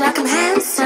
like I'm handsome.